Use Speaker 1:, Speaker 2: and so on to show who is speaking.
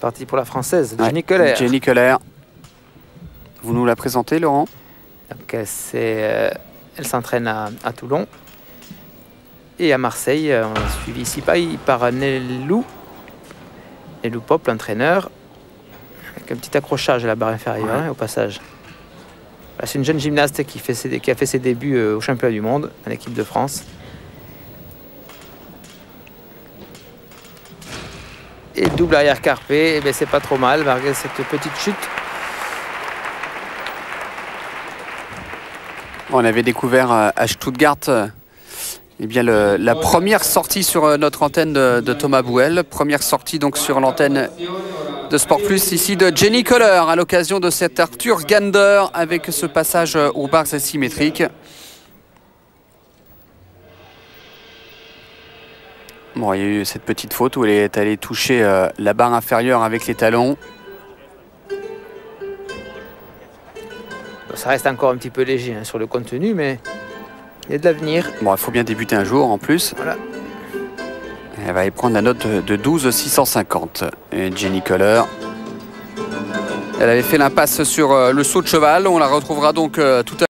Speaker 1: Parti pour la française,
Speaker 2: Ouais,
Speaker 1: Jenny Keller.
Speaker 2: Jenny Keller. Vous nous la présentez, Laurent?
Speaker 1: Donc, euh, c'est, euh, elle s'entraîne à, à Toulon et à Marseille. Euh, On l'a suivi ici par, par Nelou, Nelou Pop, l'entraîneur, avec un petit accrochage à la barre inférieure
Speaker 2: Ouais.
Speaker 1: hein, au passage. Voilà, c'est une jeune gymnaste qui, fait ses- qui a fait ses débuts euh, au championnat du monde en équipe de France. Et double arrière carpé, eh ben, c'est pas trop mal malgré cette petite chute.
Speaker 2: On avait découvert euh, à Stuttgart euh, eh bien, le- la première sortie sur euh, notre antenne de, de Thomas Bouel. Première sortie donc sur l'antenne de Sport Plus ici de Jenny Kohler à l'occasion de cet Arthur Gander avec ce passage euh, aux barres Bon, il y a eu cette petite faute où elle est allée toucher euh, la barre inférieure avec les talons.
Speaker 1: Ça reste encore un petit peu léger hein, sur le contenu, mais il y a de l'avenir.
Speaker 2: Bon, il faut bien débuter un jour en plus.
Speaker 1: Voilà.
Speaker 2: Elle va y prendre la note de de 12 650. Et Jenny Kohler. Elle avait fait l'impasse sur euh, le saut de cheval. On la retrouvera donc euh, tout à